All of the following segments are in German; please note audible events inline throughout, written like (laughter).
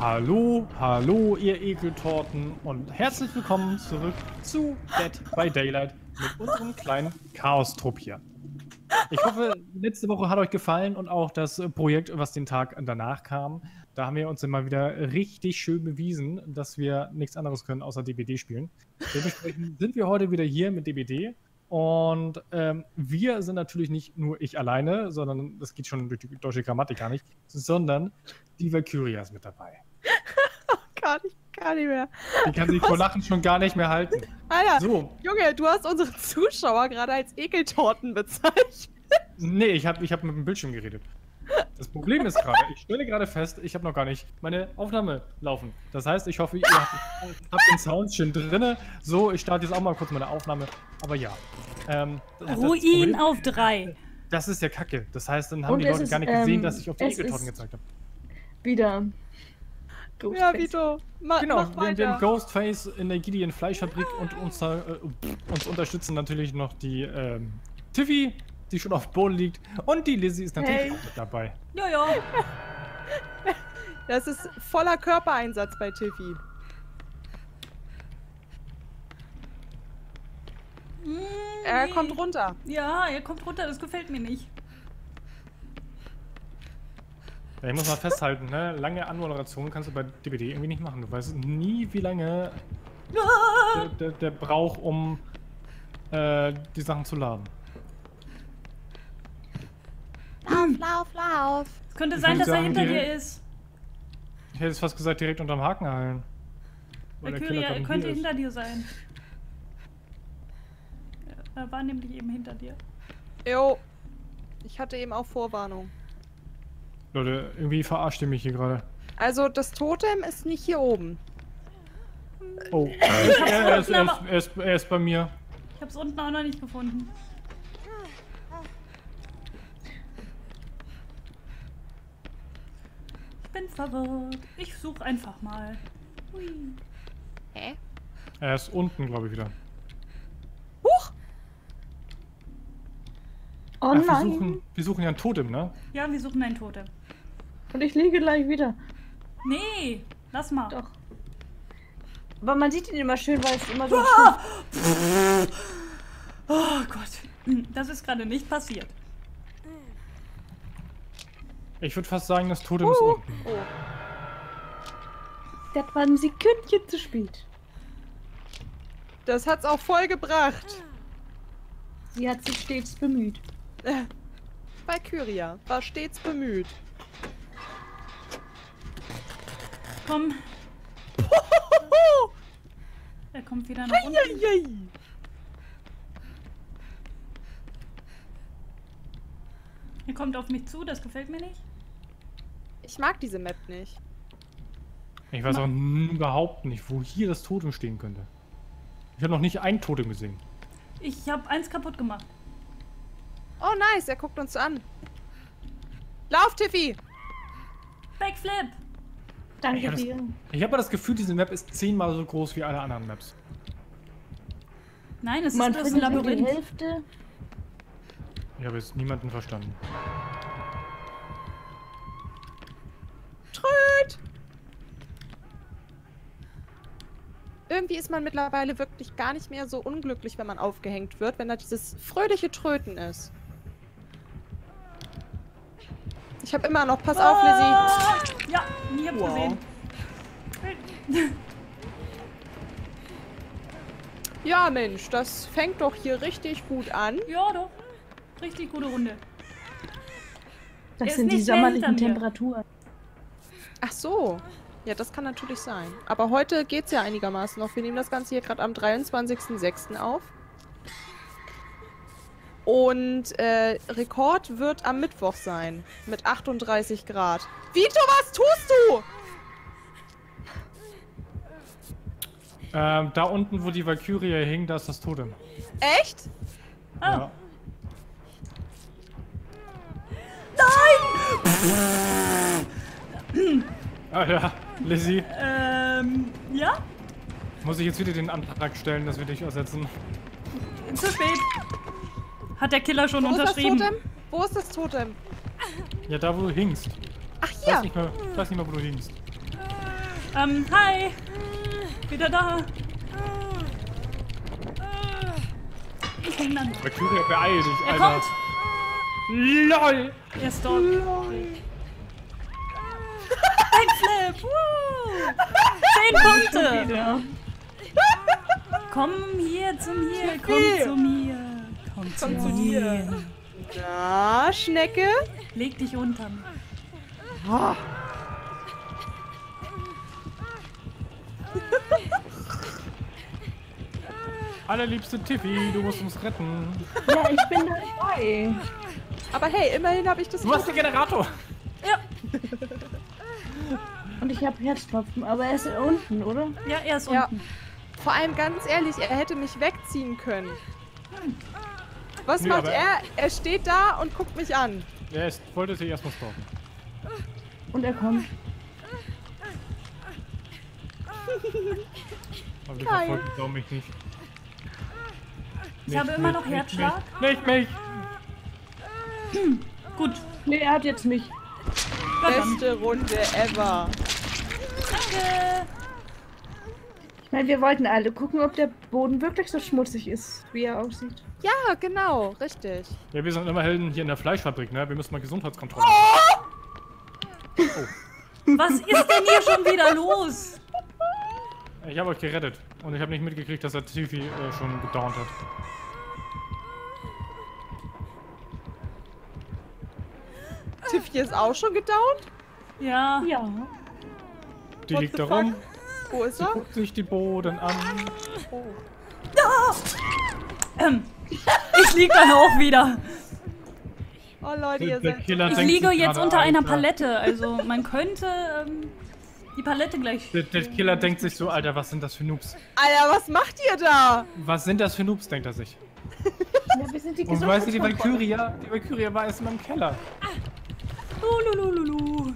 Hallo, hallo, ihr Ekeltorten und herzlich willkommen zurück zu Dead by Daylight mit unserem kleinen Chaos-Trupp hier. Ich hoffe, letzte Woche hat euch gefallen und auch das Projekt, was den Tag danach kam. Da haben wir uns immer wieder richtig schön bewiesen, dass wir nichts anderes können außer DBD spielen. Dementsprechend (laughs) sind wir heute wieder hier mit DBD und ähm, wir sind natürlich nicht nur ich alleine, sondern das geht schon durch die deutsche Grammatik gar nicht, sondern die Valkyria ist mit dabei. Gott, ich kann nicht mehr. Die kann sich vor Lachen schon gar nicht mehr halten. Alter, so. Junge, du hast unsere Zuschauer gerade als Ekeltorten bezeichnet. Nee, ich habe ich hab mit dem Bildschirm geredet. Das Problem ist gerade, ich stelle gerade fest, ich habe noch gar nicht meine Aufnahme laufen. Das heißt, ich hoffe, ihr habt, habt den Sound schön drinne. So, ich starte jetzt auch mal kurz meine Aufnahme. Aber ja. Ähm, Ruin auf drei. Das ist ja kacke. Das heißt, dann haben Und die Leute ist, gar nicht gesehen, ähm, dass ich auf die Ekeltorten gezeigt habe. Wieder. Ghostface. Ja, Vito. Ma genau, wir, wir haben Ghostface in der Gideon Fleischfabrik und uns, äh, uns unterstützen natürlich noch die ähm, Tiffy, die schon auf dem Boden liegt. Und die Lizzie ist natürlich hey. auch mit dabei. Ja, ja. Das ist voller Körpereinsatz bei Tiffy. Mm, er nee. kommt runter. Ja, er kommt runter, das gefällt mir nicht. Ja, ich muss mal festhalten, ne? lange Anmoderation kannst du bei DBD irgendwie nicht machen. Du weißt nie, wie lange ah! der, der, der braucht, um äh, die Sachen zu laden. Lauf, lauf, lauf. Es könnte ich sein, dass sagen, er hinter dir ist. Ich hätte es fast gesagt, direkt unterm Haken heilen. Valkyria, er könnte hinter dir sein. Er war nämlich eben hinter dir. Jo. Ich hatte eben auch Vorwarnung. Leute, irgendwie verarscht ihr mich hier gerade. Also, das Totem ist nicht hier oben. Oh, er, er, ist, er, ist, er, ist, er ist bei mir. Ich hab's unten auch noch nicht gefunden. bin verwirrt. Ich suche einfach mal. Hui. Hä? Er ist unten, glaube ich, wieder. Huch! Oh Ach, nein! Wir suchen, wir suchen ja ein Totem, ne? Ja, wir suchen ein Totem. Und ich liege gleich wieder. Nee, lass mal. Doch. Aber man sieht ihn immer schön, weil es immer so. Ah! Oh Gott. Das ist gerade nicht passiert. Ich würde fast sagen, das Totem uh, ist unten. Oh. Das war ein Sekündchen zu spät. Das hat's auch voll gebracht. Sie hat sich stets bemüht. Valkyria war stets bemüht. Komm. (laughs) er kommt wieder nach unten. Er kommt auf mich zu, das gefällt mir nicht. Ich mag diese Map nicht. Ich weiß auch überhaupt nicht, wo hier das Totem stehen könnte. Ich habe noch nicht ein Totem gesehen. Ich habe eins kaputt gemacht. Oh nice, er guckt uns an. Lauf, Tiffy! Backflip! Danke ich dir. ich habe das Gefühl, diese Map ist zehnmal so groß wie alle anderen Maps. Nein, es Man ist ein Labyrinth. Die Hälfte. Ich habe jetzt niemanden verstanden. Tröd! Irgendwie ist man mittlerweile wirklich gar nicht mehr so unglücklich, wenn man aufgehängt wird, wenn da dieses fröhliche Tröten ist. Ich habe immer noch... Pass auf, Lizzie. Ah! Ja, nie hab wow. gesehen. Ja, Mensch, das fängt doch hier richtig gut an. Ja, doch. Richtig gute Runde. Das sind die sommerlichen Temperaturen. Ach so. Ja, das kann natürlich sein. Aber heute geht es ja einigermaßen noch. Wir nehmen das Ganze hier gerade am 23.06. auf. Und äh, Rekord wird am Mittwoch sein. Mit 38 Grad. Vito, was tust du? Ähm, da unten, wo die Valkyrie hing, da ist das Totem. Echt? Oh. Ja. Nein! ah ja, Lizzie. Ähm, ja? Muss ich jetzt wieder den Antrag stellen, dass wir dich ersetzen? Zu spät. Hat der Killer schon wo unterschrieben. Ist das Totem? Wo ist das Totem? Ja, da wo du hingst. Ach hier. Ich weiß nicht mehr, ich weiß nicht mehr wo du hingst. Ähm, hi. Wieder da. Valkyria, beeil dich, er Alter. Kommt. LOL! Er ist dort. LOL. Backflip! Woo! Zehn Punkte! Komm hier zu mir, komm zu mir. Komm, komm zu, zu mir. Na, Schnecke? Leg dich unter. Oh. Allerliebste Tiffy, du musst uns retten. Ja, ich bin dabei. Aber hey, immerhin habe ich das. Du hast den Generator. Ja. Und ich habe Herzklopfen, aber er ist unten, oder? Ja, er ist ja. unten. Vor allem ganz ehrlich, er hätte mich wegziehen können. Was nee, macht er? Er steht da und guckt mich an. Er ist, wollte sich erstmal stalken. Und er kommt. Aber die verfolgt mich nicht. Ich nicht, habe immer noch nicht, Herzschlag. Nicht mich! Hm, (clears throat) gut. Nee, er hat jetzt mich. Beste Runde ever. Danke. Ich meine, wir wollten alle gucken, ob der Boden wirklich so schmutzig ist, wie er aussieht. Ja, genau, richtig. Ja, wir sind immer Helden hier in der Fleischfabrik, ne? Wir müssen mal Gesundheitskontrolle machen. Oh! oh. Was ist denn hier schon wieder los? Ich habe euch gerettet und ich habe nicht mitgekriegt, dass er Tiffy äh, schon gedownt hat. Tiffy ist auch schon gedownt? Ja. Ja. Die What liegt da rum. Wo ist Sie er? guckt sich die Boden an. Oh. Ah! Ähm, ich lieg dann auch wieder. Oh Leute, ihr seid... Ich liege jetzt unter einer Palette, also man könnte ähm, die Palette gleich... Der, der, Killer denkt sich so, Alter, was sind das für Noobs? Alter, was macht ihr da? Was sind das für Noobs, denkt er sich. Ja, wir sind die Und weißt du, die Valkyria, die Valkyria war erst mal im Keller. Lulululu.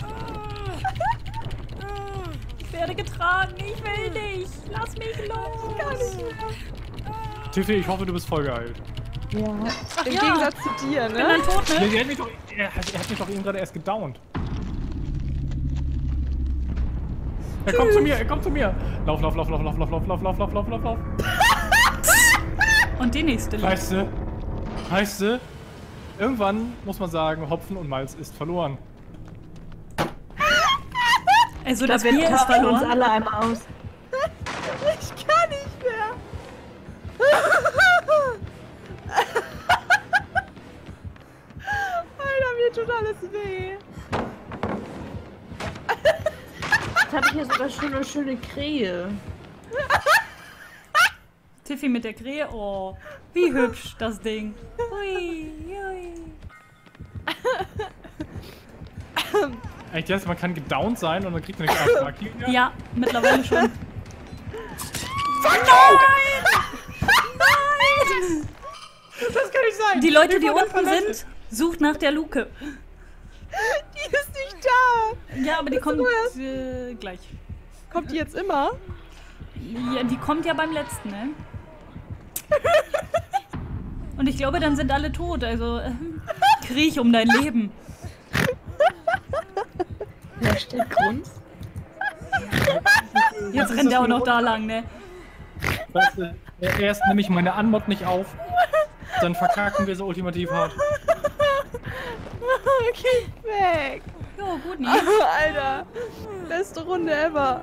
Ich werde getragen, ich will nicht. Lass mich los. Gar nicht mehr. Tiffy, ich hoffe, du bist voll geheilt. Ja. Ach, Im ja. Gegensatz zu dir, ne? Ich bin dann tot, ne? Nee, er, hat mich doch, er, er hat mich doch eben gerade erst gedownt. Er kommt zu mir, er kommt zu mir. Lauf, lauf, lauf, lauf, lauf, lauf, lauf, lauf, lauf, lauf, lauf, lauf, lauf. Und die nächste. Weißt du, weißt du, irgendwann muss man sagen, Hopfen und Malz ist verloren. Also das, das Bier ist verloren. uns alle einmal aus. (laughs) Ich kann nicht mehr. (laughs) Alter, mir tut alles weh. Jetzt habe ich hier sogar schon eine schöne Krähe. (laughs) Tiffy mit der Krähe. Oh, wie hübsch das Ding. Hui, hui. Echt jetzt? Man kann gedownt sein und dann kriegt man nicht Auftrag. Ja, mittlerweile schon. Fuck Nein! Nein! Das kann nicht sein! Die Leute, die unten sind, sucht nach der Luke. Die ist nicht da! Ja, aber die kommt äh, gleich. Kommt die jetzt immer? Ja, die kommt ja beim letzten, ne? (laughs) Und ich glaube, dann sind alle tot, also äh, kriech um dein Leben. Wer steht Grund? (laughs) Jetzt rennt er auch noch da lang, ne? Weißt du, erst nehme ich meine Anmod nicht auf, dann verkacken wir so ultimativ hart. (laughs) Geht weg! Jo, gut, ne? (laughs) Alter, beste Runde ever.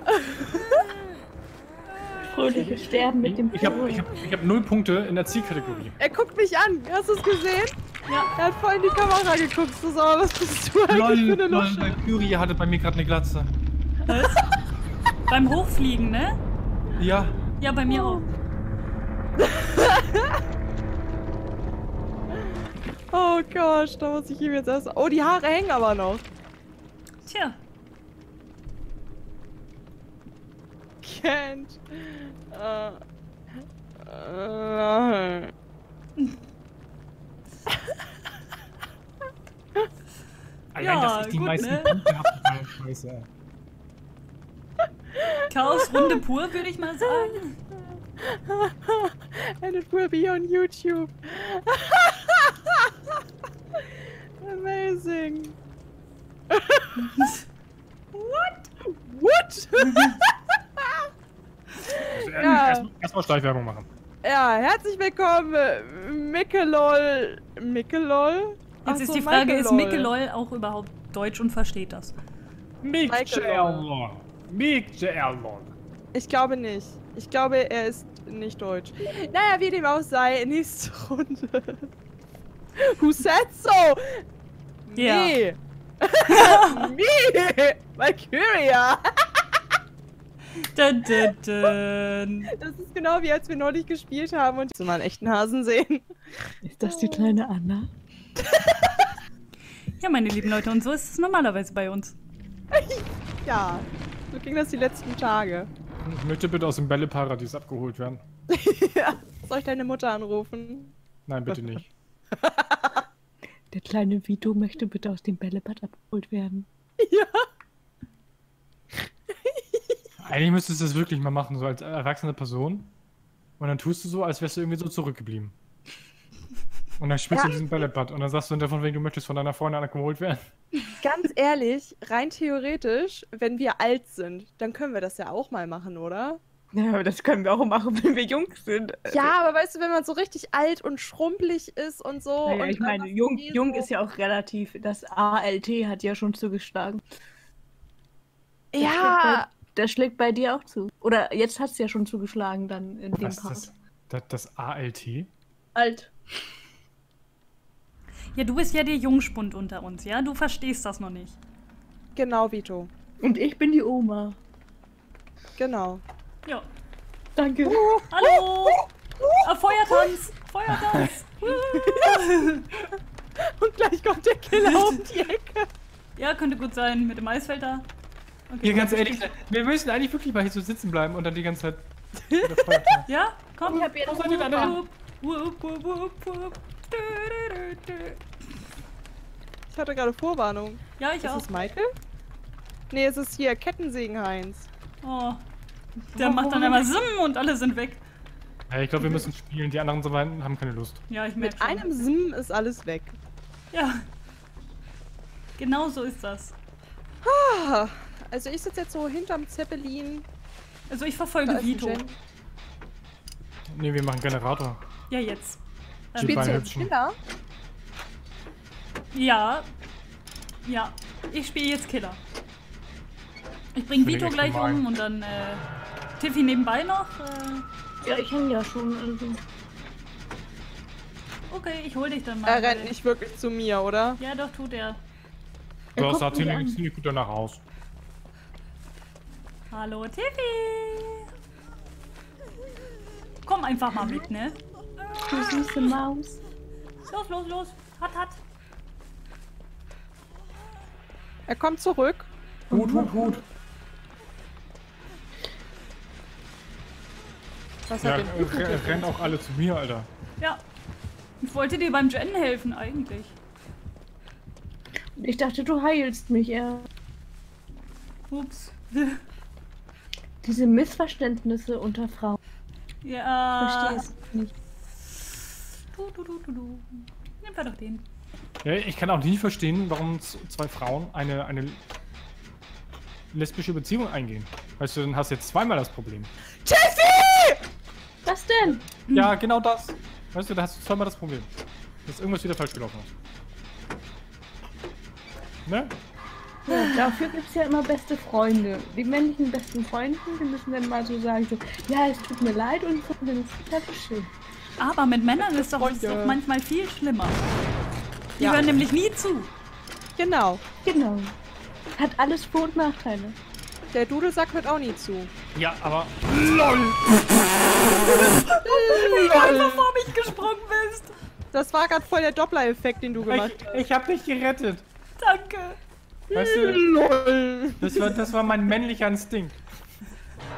Fröhliches Sterben mit dem Ich habe ich hab, ich hab null Punkte in der Zielkategorie. Er guckt mich an. Hast du es gesehen? Ja. Er hat voll in die Kamera geguckt. So, was bist du eigentlich Lol, für eine lol, Lusche? Valkyrie hatte bei mir gerade eine Glatze. Was? Beim Hochfliegen, ne? Ja. Ja, bei mir auch. (laughs) Oh Gott, da muss ich ihm jetzt erst... Oh, die Haare hängen aber noch. Tja. Can't. Uh, uh. Allein, Ja, dass ich die gut, meisten ne? Punkte habe, scheiße. Chaos-Runde pur, würde ich mal sagen. And it will be on YouTube. (laughs) Amazing. What? What? also, ja. Erstmal erst Schleichwerbung machen. Ja, herzlich willkommen, Mickelol. Mickelol? Jetzt ist die Frage, ist Mickelol auch überhaupt deutsch und versteht das? Mickelol. Mickelol. Ich glaube nicht. Ich glaube, er ist nicht deutsch. Naja, wie dem auch sei, nächste (laughs) Runde. Who said so? Ja. Nee. (laughs) Me! Valkyria! (laughs) dun, dun, dun. Das ist genau wie als wir neulich gespielt haben und so mal einen echten Hasen sehen. Ist das die kleine Anna? ja, meine lieben Leute, und so ist es normalerweise bei uns. (laughs) ja, so ging das die letzten Tage. Ich möchte bitte aus dem Bälleparadies abgeholt werden. (laughs) ja. Soll ich deine Mutter anrufen? Nein, bitte nicht. (laughs) Der kleine Vito möchte bitte aus dem Bällebad abgeholt werden. Ja. Eigentlich müsstest du das wirklich mal machen, so als erwachsene Person. Und dann tust du so, als wärst du irgendwie so zurückgeblieben. Und dann spielst ja. du diesen Bällebad und dann sagst du davon wegen, du möchtest von deiner Freundin abgeholt werden. Ganz ehrlich, rein theoretisch, wenn wir alt sind, dann können wir das ja auch mal machen, oder? Ja, aber das können wir auch machen, wenn wir jung sind. Ja, aber weißt du, wenn man so richtig alt und schrumpelig ist und so. Naja, und ich meine, jung, jung so ist ja auch relativ. Das ALT hat ja schon zugeschlagen. Ja. Das schlägt bei dir auch zu. Oder jetzt hat es ja schon zugeschlagen dann in Was dem Part. Das, das, das ALT? Alt. Ja, du bist ja der Jungspund unter uns, ja? Du verstehst das noch nicht. Genau, Vito. Und ich bin die Oma. Genau. Ja. Danke. Uh, Hallo! Uh, uh, Feuertanz! Feuertanz! (laughs) Und gleich kommt der Killer um die Ecke. Ja, könnte gut sein, mit dem Eisfelder. Okay, hier ganz ehrlich, wir müssen eigentlich wirklich mal hier so sitzen bleiben und dann die ganze Zeit. (laughs) ja, komm. Ich hab jetzt wup, wup, wup. Ich hatte gerade Vorwarnung. Ja, ich ist auch. Ist es Michael? Nee, es ist hier Kettensägen Heinz. Oh, der macht dann immer Sim und alle sind weg. Ja, ich glaube, wir müssen spielen. Die anderen so haben keine Lust. Ja, ich Mit einem Sim ist alles weg. Ja. Genau so ist das. Ah, also ich sitze jetzt so hinterm Zeppelin. Also ich verfolge Vito. Ne, wir machen Generator. Ja, jetzt. Ähm, Spielst du jetzt Killer? Ja. Ja. Ich spiele jetzt Killer. Ich bring Vito gleich um und dann äh, Tiffy nebenbei noch. Äh. Ja, ich hänge ja schon. Also. Okay, ich hol dich dann mal. Er rennt nicht wirklich zu mir, oder? Ja, doch, tut er. Ja, sah ziemlich gut danach aus. Hallo, Tiffy! Komm einfach mal mit, ne? Du süße Maus. Los, los, los. Hat, hat. Er kommt zurück. Hut, Hut, Hut. Was ja, hat denn äh, rennen auch alle zu mir, Alter. Ja. Ich wollte dir beim Jen helfen, eigentlich. Ich dachte, du heilst mich, ja. Ups. (laughs) Diese Missverständnisse unter Frauen. Ja. Verstehst nicht. Du, du, du, du, du. Nimm wir doch den. Ja, ich kann auch nie verstehen, warum zwei Frauen eine, eine lesbische Beziehung eingehen. Weißt du, dann hast du jetzt zweimal das Problem. Tiffy! Was denn? Ja, genau das. Weißt du, da hast du zweimal das Problem. Dass irgendwas wieder falsch gelaufen ist. Ne? Ja, dafür gibt es ja immer beste Freunde. Die männlichen besten Freunde, die müssen dann mal so sagen, so, ja, es tut mir leid und so, dann ist das schön. Aber mit Männern ist doch, ist doch manchmal viel schlimmer. Die ja. hören nämlich nie zu. Genau. Genau. Hat alles Vor- und Nachteile. Der Dudelsack hört auch nie zu. Ja, aber. LOL! Wie du einfach vor mich gesprungen bist. Das war gerade voll der Doppler-Effekt, den du gemacht hast. Ich, ich hab dich gerettet. Danke. Weißt du, LOL. Das war, das war mein männlicher Instinkt.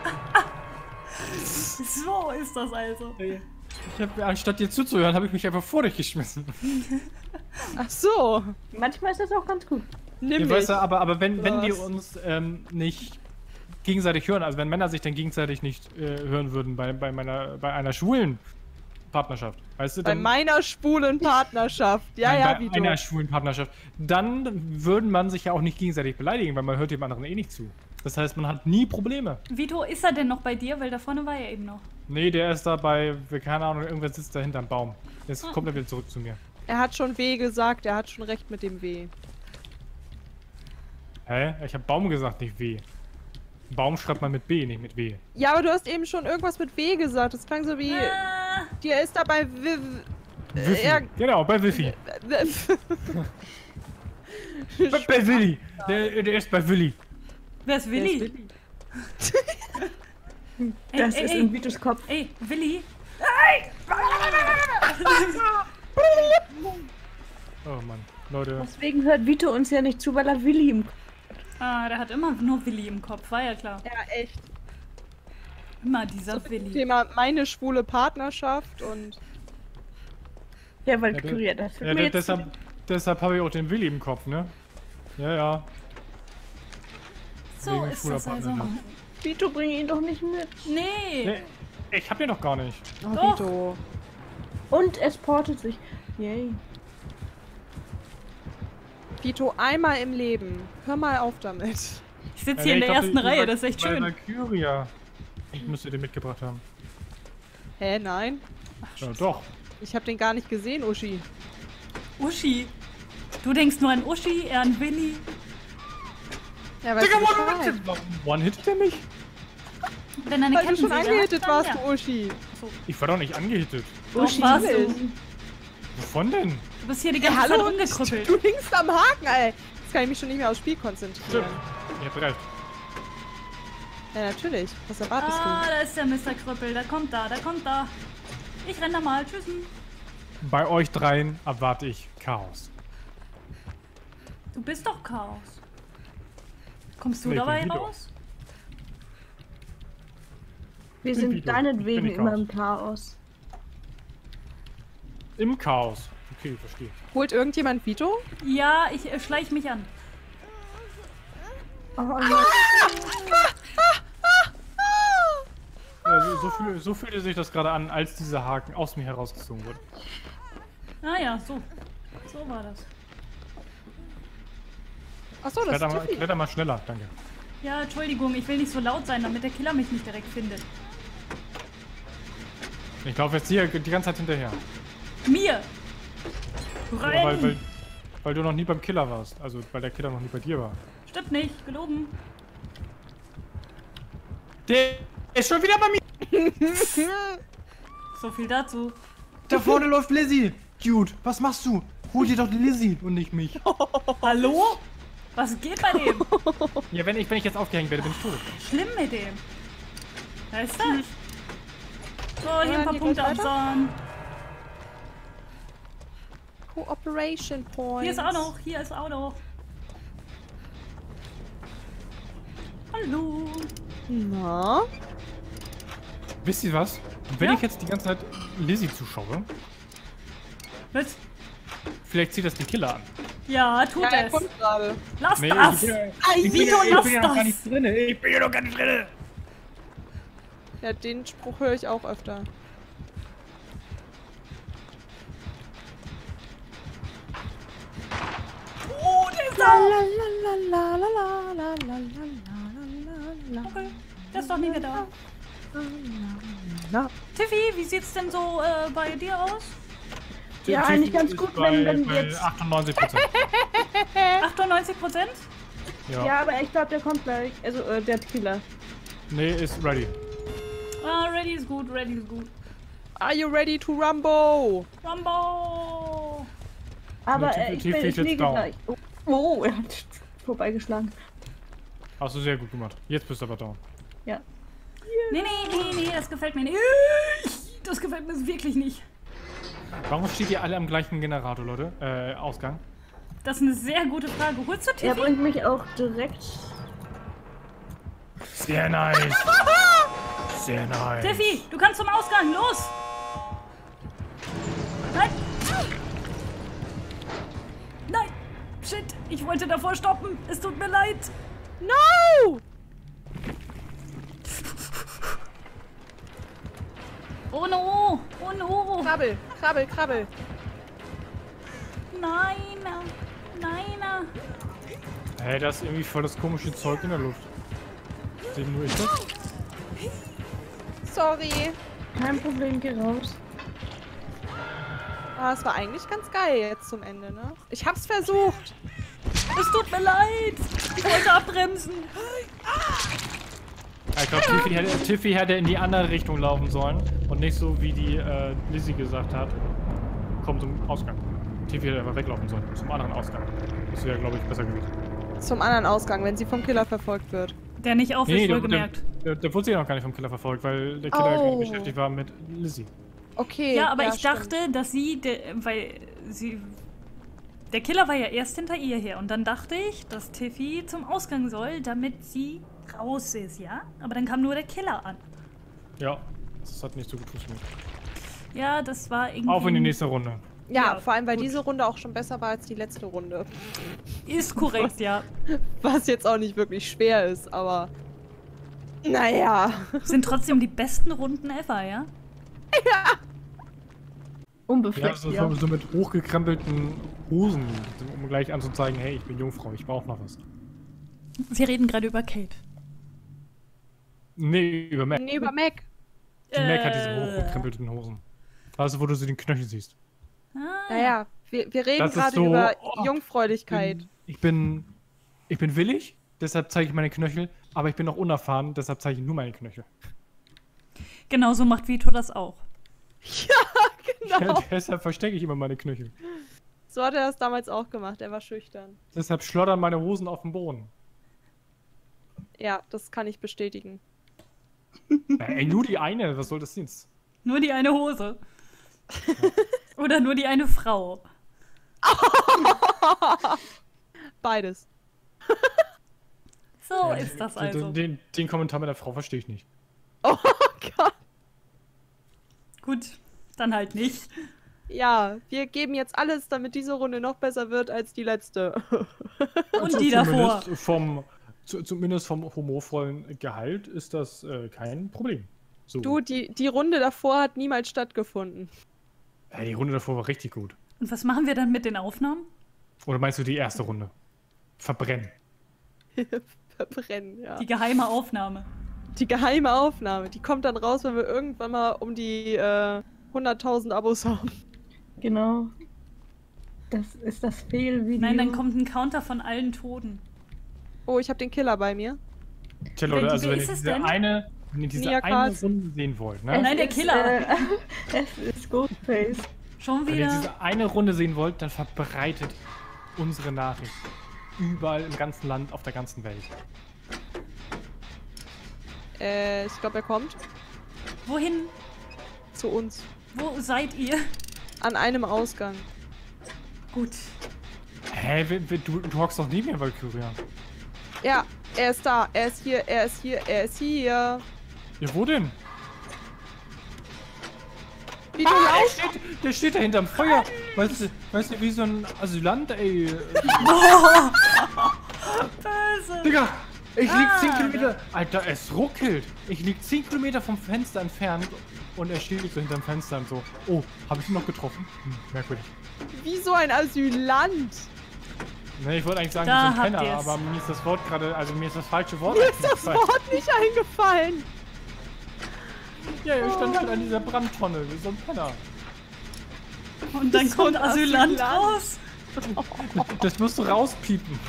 (laughs) so ist das also. Ich hab, anstatt dir zuzuhören, habe ich mich einfach vor dich geschmissen. (laughs) Ach so. Manchmal ist das auch ganz gut. Nimm ja, weißt du, aber, aber wenn, wenn wir uns ähm, nicht gegenseitig hören, also wenn Männer sich dann gegenseitig nicht äh, hören würden bei, bei, meiner, bei einer schwulen Partnerschaft, weißt du? Bei meiner schwulen Partnerschaft, ja, nein, ja, bei wie einer schwulen Partnerschaft, dann würden man sich ja auch nicht gegenseitig beleidigen, weil man hört dem anderen eh nicht zu. Das heißt, man hat nie Probleme. Vito, ist er denn noch bei dir? Weil da vorne war er eben noch. Nee, der ist da bei, keine Ahnung, irgendwer sitzt da hinterm Baum. Jetzt ah. kommt er wieder zurück zu mir. Er hat schon W gesagt, er hat schon recht mit dem W. Hä? Ich habe Baum gesagt, nicht W. Baum schreibt man mit B, nicht mit W. Ja, aber du hast eben schon irgendwas mit W gesagt. Das klang so wie. Ah. Dir ist dabei. W Wifi. Ja. Genau, bei Wifi. bei Willi. Der, der, ist bei Willi. Wer ist Willi? das ey, ist ey, in Vitus Kopf. Ey, Willi. oh Mann, Leute. Deswegen hört Vito uns ja nicht zu, weil er Willi im Kopf Ah, der hat immer nur Willi im Kopf, war ja klar. Ja, echt. Immer dieser so Willi. Thema meine schwule Partnerschaft und. Ja, weil ja, Kyria das ja, mir deshalb, deshalb habe ich auch den Willi im Kopf, ne? Ja, ja. So Wegen ist das also. Vito, bring ihn doch nicht mit. Nee. nee ich hab ihn doch gar nicht. Oh, doch. Vito. Und es portet sich. Yay. Vito, einmal im Leben. Hör mal auf damit. Ich sitze hier ja, in der ersten Reihe, das ist echt schön. Valkyria. Ich müsste den mitgebracht haben. Hä, nein? Ach, ja, doch. Ich hab den gar nicht gesehen, Uschi. Uschi? Du denkst nur an Uschi, eher an Willi. Ja, Digga, one-hitted one hittet er mich? Wenn deine Weil du schon angehittet warst, ja. du Uschi. So. Ich war doch nicht angehittet. Uschi warst du. Wovon denn? Du bist hier die ganze ja, Zeit rumgekrüppelt. Du hängst am Haken, ey. Jetzt kann ich mich schon nicht mehr aufs Spiel konzentrieren. Ja, bereit. Ja, natürlich. Was erwartest ah, du? Ah, da ist der Mr. Krüppel. Da kommt da, da kommt da. Ich renn da mal. Tschüssen. Bei euch dreien erwarte ich Chaos. Du bist doch Chaos. Kommst du nee, dabei raus? Wir sind deinetwegen immer im Chaos. Im Chaos. Okay, verstehe. Holt irgendjemand Vito? Ja, ich äh, schleich mich an. Oh, ah! ja, so, fühl, so, fühlte sich das gerade an, als dieser Haken aus mir herausgezogen wurde. Ah ja, so. So war das. Achso, das kletter ist mal, kletter mal schneller, danke. Ja, Entschuldigung, ich will nicht so laut sein, damit der Killer mich nicht direkt findet. Ich laufe jetzt hier die ganze Zeit hinterher. Mir! Rein! Ja, weil, weil, weil, du noch nie beim Killer warst. Also, weil der Killer noch nie bei dir war. Stimmt nicht, gelogen. Der ist schon wieder bei mir! (laughs) so viel dazu. Da vorne läuft Lizzie! Dude, was machst du? Hol dir doch die Lizzie und nicht mich. (laughs) Hallo? Was geht bei dem? (laughs) ja, wenn ich, wenn ich jetzt aufgehängt werde, bin ich tot. Schlimm mit dem. Wer ist das? So, hier ein paar Punkte absahen. Cooperation Point. Hier ist auch noch, hier ist auch noch. Hallo. Na? Wisst ihr was? Wenn ja? ich jetzt die ganze Zeit Lizzie zuschaue. Was? Vielleicht zieht das den Killer an. Ja, tut ja, es. Lass nee, das! Ich bin, ich bin, Vito, ich lass bin ja das! noch gar nicht drin. Ich bin ja noch gar nicht drin. Ja, den Spruch höre ich auch öfter. Okay, der ist doch nie mehr da. Tiffy, wie sieht's denn so äh, bei dir aus? Ja, Tiffy eigentlich ganz gut, bei, wenn, wenn jetzt... 98 Prozent. (laughs) 98 Prozent? Ja. ja, aber ich glaube, der kommt gleich. Also, äh, der Killer. Nee, ist ready. Ah, ready ist gut, ready ist gut. Are you ready to rumble? Rumble! Aber äh, ich, bin, ich liege gleich. Oh, oh, er hat (laughs) vorbeigeschlagen. Hast du sehr gut gemacht. Jetzt bist du aber down. Ja. Nee, nee, nee, nee, das gefällt mir nicht. Das gefällt mir wirklich nicht. Warum steht ihr alle am gleichen Generator, Leute? Äh, Ausgang? Das ist eine sehr gute Frage. Holst du Tiffy? Er bringt mich auch direkt... Sehr nice. (laughs) Sehr nice. Tiffy, du kannst zum Ausgang. Los! Nein! Nein! Shit, ich wollte davor stoppen. Es tut mir leid. No! Oh no! Oh no! Krabbel, krabbel, krabbel. Nein! Nein! Hey, da ist irgendwie voll das komische Zeug in der Luft. Sehe nur ich das? Sorry. Kein Problem, geh raus. Ah, es war eigentlich ganz geil jetzt zum Ende, ne? Ich hab's versucht. Es tut mir leid. Ich wollte abbremsen. Ich glaube, Tiffy hätte, Tiffy hätte in die andere Richtung laufen sollen und nicht so, wie die äh, Lizzie gesagt hat. Kommt zum Ausgang. Tiffy hätte einfach weglaufen sollen, zum anderen Ausgang. Das wäre, glaube ich, besser gewesen. Zum anderen Ausgang, wenn sie vom Killer verfolgt wird. Der nicht auf Nee, ist, der, wohlgemerkt. der, der wurde sie ja noch gar nicht vom Killer verfolgt, weil der Killer Oh. beschäftigt war mit Lizzie. Okay. Ja, aber ich stimmt. dachte, dass sie, de, weil sie. Der Killer war ja erst hinter ihr her und dann dachte ich, dass Tiffy zum Ausgang soll, damit sie raus ist, ja? Aber dann kam nur der Killer an. Ja, das hat nicht so gut funktioniert. Ja, das war irgendwie. Auf in die nächste Runde. Ja, Ja, vor allem, weil gut. diese Runde auch schon besser war als die letzte Runde. Ist korrekt, ja. (laughs) Was jetzt auch nicht wirklich schwer ist, aber. Naja. Sind trotzdem die besten Runden ever, ja? (laughs) Ja, Unbefleckt, so, ja. so, so mit hochgekrempelten Hosen, um gleich anzuzeigen, hey, ich bin Jungfrau, ich brauche noch was. Sie reden gerade über Kate. Nee, über Mac. Nee, über Mac. Die Mac hat diese Äh. hochgekrempelten Hosen. Also, wo du sie den Knöchel siehst. Ah, Naja, wir, wir reden gerade so- über oh, Jungfräulichkeit. Ich bin, ich bin willig, deshalb zeige ich meine Knöchel, aber ich bin noch unerfahren, deshalb zeige ich nur meine Knöchel. Genau so macht Vito das auch. (laughs) Genau. deshalb verstecke ich immer meine Knöchel. So hat er das damals auch gemacht. Er war schüchtern. Deshalb schlottern meine Hosen auf dem Boden. Ja, das kann ich bestätigen. Na, ey, nur die eine, was soll das jetzt? Nur die eine Hose. (laughs) Oder nur die eine Frau. (laughs) Beides. So Ja, ist das den, also. Den, den Kommentar mit der Frau verstehe ich nicht. (laughs) Oh Gott. Gut, dann halt nicht. Ja, wir geben jetzt alles, damit diese Runde noch besser wird als die letzte. Und die davor. Vom, zu, zumindest vom humorvollen Gehalt ist das äh, kein Problem. So. Du, die, die Runde davor hat niemals stattgefunden. Hey, die Runde davor war richtig gut. Und was machen wir dann mit den Aufnahmen? Oder meinst du die erste Runde? Verbrennen. (laughs) Verbrennen, ja. Die Die, geheime Aufnahme. geheime Aufnahme, die kommt dann raus, wenn wir irgendwann mal um die äh, 100.000 Abos haben. Genau. Das ist das Fehlvideo. Nein, dann kommt ein Counter von allen Toten. Oh, ich habe den Killer bei mir. Tja, Wer- Leute, also wenn ist ihr es diese denn? eine, wenn ihr diese eine. Runde sehen wollt, ne? Es Nein, der ist, Killer. Äh, (laughs) es ist Ghostface. Schon Wenn ihr wieder. diese eine Runde sehen wollt, dann verbreitet unsere Nachricht. Überall im ganzen Land, auf der ganzen Welt. Äh, ich glaube, er kommt Wohin? zu uns. Wo seid ihr? An einem Ausgang. Gut. Hä, wer- du, du hockst doch neben mir, Valkyria. Ja, er ist da. Er ist hier, er ist hier, er ist hier. Ja, wo denn? Wie du Der steht, der steht da hinterm Feuer. Weißt du, weißt du, wie so ein Asylant, ey. Böse. Digga, ich lieg Ah, 10 Kilometer. Alter, es ruckelt. Ich lieg 10 Kilometer vom Fenster entfernt und er steht so hinterm Fenster und so. Oh, habe ich ihn noch getroffen? Hm, merkwürdig. Wie so ein Asylant. Ne, ich wollte eigentlich sagen, Da wir sind Penner, aber mir ist das Wort gerade, also mir ist das falsche Wort Mir ist das. Wort nicht eingefallen. Ja, er stand halt an dieser Brandtonne, wie so ein Penner. Und dann So kommt ein Asylant Asylant. raus. (laughs) Das musst du rauspiepen.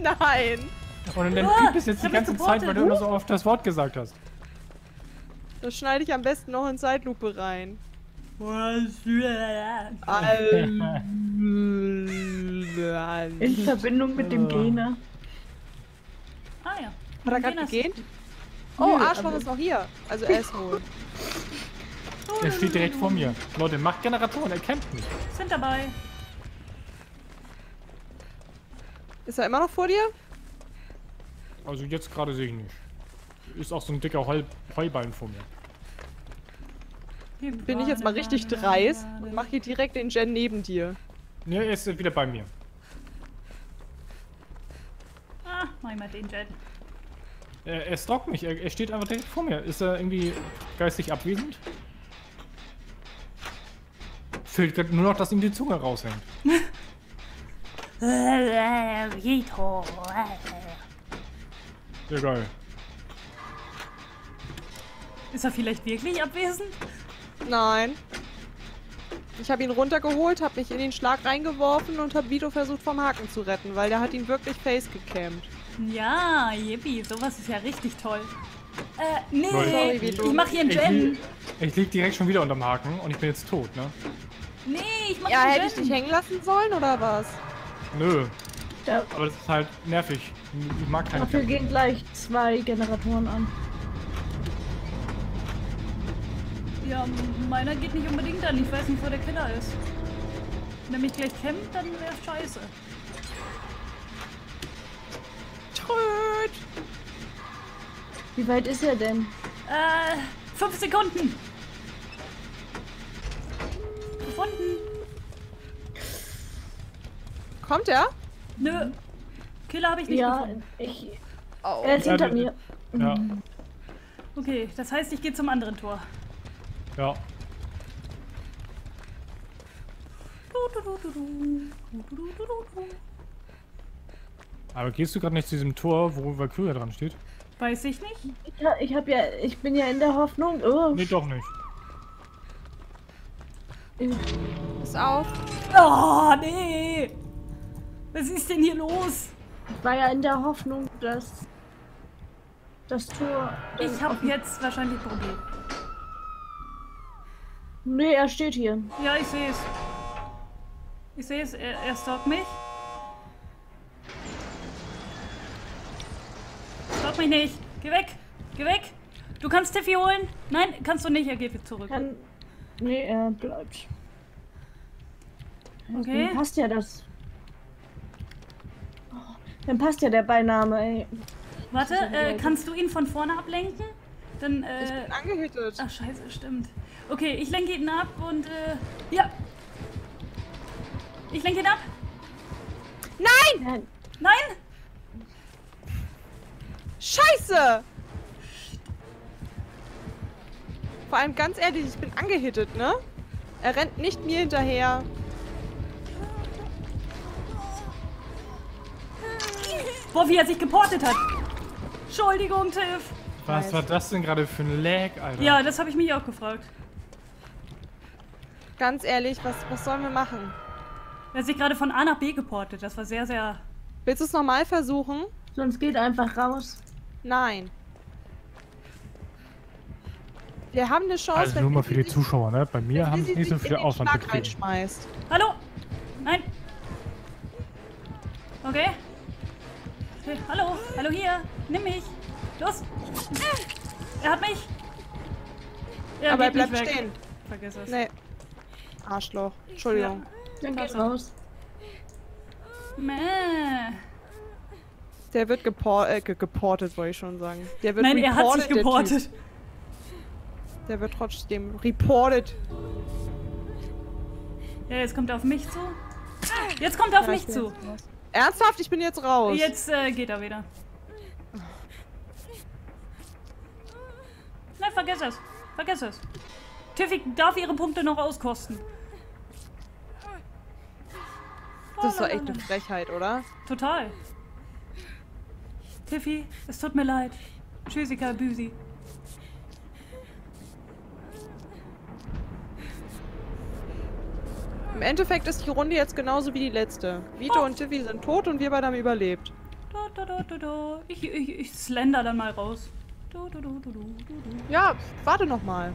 Nein. Und dann Ah, piep es jetzt die ganze Zeit, weil du immer so oft das Wort gesagt hast. Das schneide ich am besten noch in Zeitlupe rein. In Verbindung mit dem Gene. Ah ja. Hat er gerade gegähnt? Oh, Arschloch aber- ist noch hier. Also er ist wohl. (laughs) Er steht direkt vor mir. Leute, macht Generatoren, er kämpft mich. Sind dabei. Ist er immer noch vor dir? Also jetzt gerade sehe ich nicht. Ist auch so ein dicker Heu Heuballen vor mir. Bin ich jetzt mal richtig dreist und mache hier direkt den Gen neben dir. Ne, er ist wieder bei mir. Ah, mach ich mal den Jet. Er, er stalkt mich, er, er steht einfach direkt vor mir. Ist er irgendwie geistig abwesend? Fehlt nur noch, dass ihm die Zunge raushängt. (laughs) Geil. Ist er vielleicht wirklich abwesend? Nein. Ich habe ihn runtergeholt, habe mich in den Schlag reingeworfen und habe Vito versucht vom Haken zu retten, weil der hat ihn wirklich face gecampt. Ja, yippie, sowas ist ja richtig toll. Äh, nee, Sorry, ich mach hier einen Gen. Ich, ich lieg direkt schon wieder unterm Haken und ich bin jetzt tot, ne? Nee, ich mach Ja, hätte ich dich hängen lassen sollen oder was? Nö. Ja. Aber das ist halt nervig. Ich mag keine Dafür gehen gleich zwei Generatoren an. Ja, meiner geht nicht unbedingt an. Ich weiß nicht, wo der Killer ist. Wenn er mich gleich kämpft, dann wäre scheiße. Tröd! Wie weit ist er denn? Äh, fünf Sekunden. Gefunden. Kommt er? Nö. Killer habe ich nicht ja, gefunden. Ich, oh. Er ist hinter ja, mir. Ja. Okay, das heißt, ich gehe zum anderen Tor. Ja. Aber gehst du gerade nicht zu diesem Tor, wo Valkyria dran steht? Weiß ich nicht. Ich, ich hab ja, ich bin ja in der Hoffnung. Oh. Nee, doch nicht. Ist auf. Oh, nee. Was ist denn hier los? Ich war ja in der Hoffnung, dass das Tor. Ich habe jetzt wahrscheinlich ein Problem. Nee, er steht hier. Ja, ich sehe es. Ich sehe es, er, er stalkt mich. Stalk mich nicht. Geh weg. Geh weg. Du kannst Tiffy holen. Nein, kannst du nicht. Er geht zurück. Kann... Nee, er bleibt. Okay. Dann passt ja das. Oh, dann passt ja der Beiname, ey. Warte, äh, kannst du ihn von vorne ablenken? Dann, äh... Ich bin angehütet. Ach, scheiße, stimmt. Okay, ich lenke ihn ab und, äh... Ja! Ich lenke ihn ab! Nein! Nein! Scheiße! Vor allem ganz ehrlich, ich bin angehittet, ne? Er rennt nicht mir hinterher. Boah, wie er sich geportet hat. Entschuldigung, Tiff. Was war das denn gerade für ein Lag, Alter? Ja, das habe ich mich auch gefragt. Ganz ehrlich, was, was sollen wir machen? Er hat sich gerade von A nach B geportet. Das war sehr, sehr... Willst du es nochmal versuchen? Sonst geht einfach raus. Nein. Wir haben eine Chance, Also nur mal für die Zuschauer, ne? Bei mir haben sie nicht so viel Aufwand betrieben. Hallo? Nein. Okay. okay. Hallo? Hallo hier. Nimm mich. Los. Er hat mich. Er Aber er bleibt stehen. Vergiss es. Nee. Arschloch. Entschuldigung. Dann geht's raus. Mäh. Der wird gepor äh, geportet, wollte ich schon sagen. Der wird Nein, er hat sich geportet. Der, der, wird trotzdem reported. Ja, jetzt kommt er auf mich zu. Jetzt kommt er auf ja, mich zu. Ernsthaft? Ich bin jetzt raus. Jetzt äh, geht er wieder. Nein, vergiss es. Vergiss es. Tiffy darf ihre Punkte noch auskosten. Das war echt eine Frechheit, oder? Total. Tiffy, es tut mir leid. Tschüssika, Büsi. Im Endeffekt ist die Runde jetzt genauso wie die letzte. Vito oh. und Tiffy sind tot und wir beide haben überlebt. Da, da, da, ich, ich, ich slender dann mal raus. Ja, warte noch mal.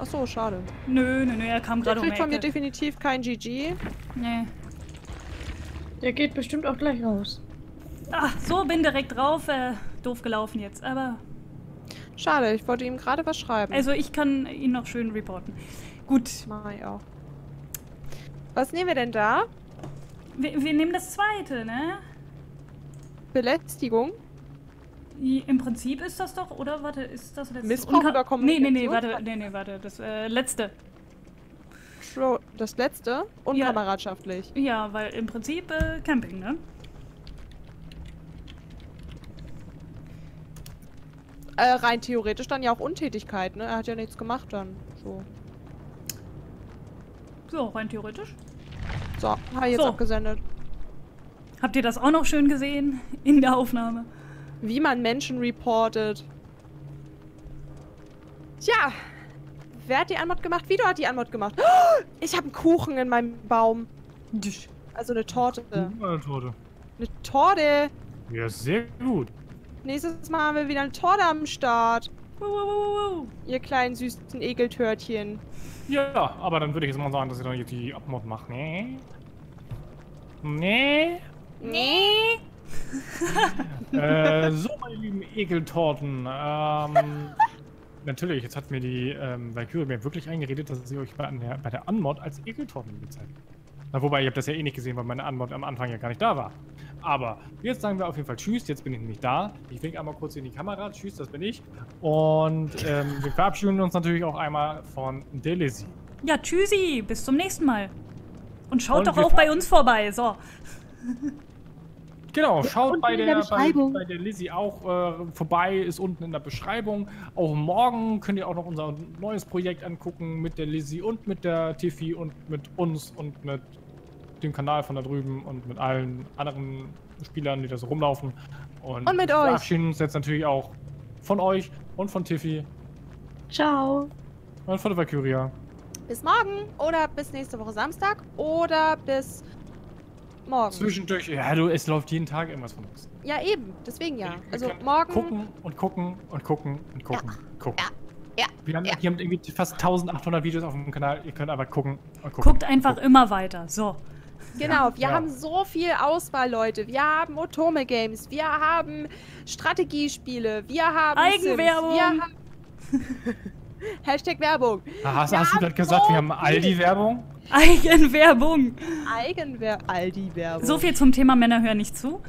Ach so, schade. Nö, nö, nö, er kam gerade um kriegt von mir definitiv kein GG. Nee. Der geht bestimmt auch gleich raus. Ach, so, bin direkt drauf. Äh, doof gelaufen jetzt, aber... Schade, ich wollte ihm gerade was schreiben. Also ich kann ihn noch schön reporten. Gut. Mach ich auch. Was nehmen wir denn da? Wir, wir nehmen das zweite, ne? Belästigung? Im Prinzip ist das doch, oder? Warte, ist das letzte? Missbrauch über Kommunikation? Nee, nee, nee, warte, nee, nee, warte. Das äh, letzte. Das letzte? Unkameradschaftlich. Ja, ja, weil im Prinzip äh, Camping, ne? Äh, rein theoretisch dann ja auch Untätigkeit, ne? Er hat ja nichts gemacht dann. So. So, rein theoretisch. So, habe jetzt so. abgesendet. Habt ihr das auch noch schön gesehen in der Aufnahme? Wie man Menschen reportet. Tja, wer hat die Anmod gemacht? Vido hat die Anmod gemacht. Oh, ich habe einen Kuchen in meinem Baum. Also eine Torte. Eine Torte. Eine Torte. Ja, sehr gut. Nächstes Mal haben wir wieder eine Torte am Start. Ihr kleinen süßen Ekeltörtchen. Ja, aber dann würde ich jetzt mal sagen, dass ihr dann jetzt die Abmod macht, ne? Nee? Nee? Äh, so, meine lieben Ekeltorten. Ähm, natürlich, jetzt hat mir die ähm, Valkyrie mir wirklich eingeredet, dass sie euch bei der, bei der Anmod als Ekeltorten gezeigt Na, wobei, ich habe das ja eh nicht gesehen, weil meine Anmod am Anfang ja gar nicht da war. Aber jetzt sagen wir auf jeden Fall Tschüss, jetzt bin ich nämlich da. Ich wink einmal kurz in die Kamera. Tschüss, das bin ich. Und ähm, wir verabschieden uns natürlich auch einmal von Delisi. Ja, tschüssi, bis zum nächsten Mal. Und schaut Und doch auch bei uns vorbei, so. Genau, schaut bei der, der bei, bei, der Lizzie auch äh, vorbei, ist unten in der Beschreibung. Auch morgen könnt ihr auch noch unser neues Projekt angucken mit der Lizzie und mit der Tiffy und mit uns und mit dem Kanal von da drüben und mit allen anderen Spielern, die da so rumlaufen. Und, und mit wir euch. verabschieden uns jetzt natürlich auch von euch und von Tiffy. Ciao. Und von der Valkyria. Bis morgen oder bis nächste Woche Samstag oder bis morgen. Zwischendurch, ja, du, es läuft jeden Tag irgendwas von uns. Ja, eben. Deswegen ja. Also morgen. Gucken und gucken und gucken und gucken. Ja. Gucken. Ja. Ja. Wir haben, ja. hier haben irgendwie fast 1800 Videos auf dem Kanal. Ihr könnt einfach gucken und gucken. Guckt einfach gucken. immer weiter. So. Genau, wir ja. haben so viel Auswahl, Leute. Wir haben Otome Games, wir haben Strategiespiele, wir haben Eigenwerbung. Sims, wir haben (laughs) (laughs) Hashtag Werbung. Hast, hast du gerade gesagt, wir haben Aldi-Werbung? Eigenwerbung. Eigenwerbung. Aldi-Werbung. So viel zum Thema Männer hören nicht zu.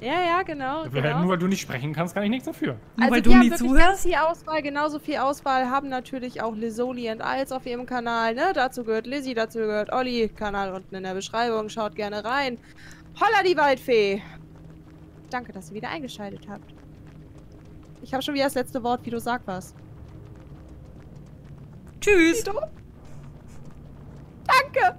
Ja, ja, genau. genau. Nur weil du nicht sprechen kannst, kann ich nichts dafür. Nur also weil du nie zuhörst? Ganz viel Auswahl, genauso viel Auswahl haben natürlich auch Lisoli und Als auf ihrem Kanal. Ne? Dazu gehört Lizzie, dazu gehört Olli. Kanal unten in der Beschreibung. Schaut gerne rein. Holla die Waldfee. Danke, dass ihr wieder eingeschaltet habt. Ich habe schon wieder das letzte Wort, wie du sag was. Tschüss. Danke.